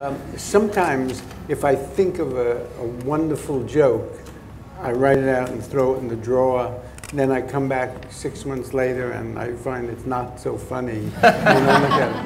Um, sometimes, if I think of a, a, wonderful joke, I write it out and throw it in the drawer. Then I come back six months later and I find it's not so funny. and I.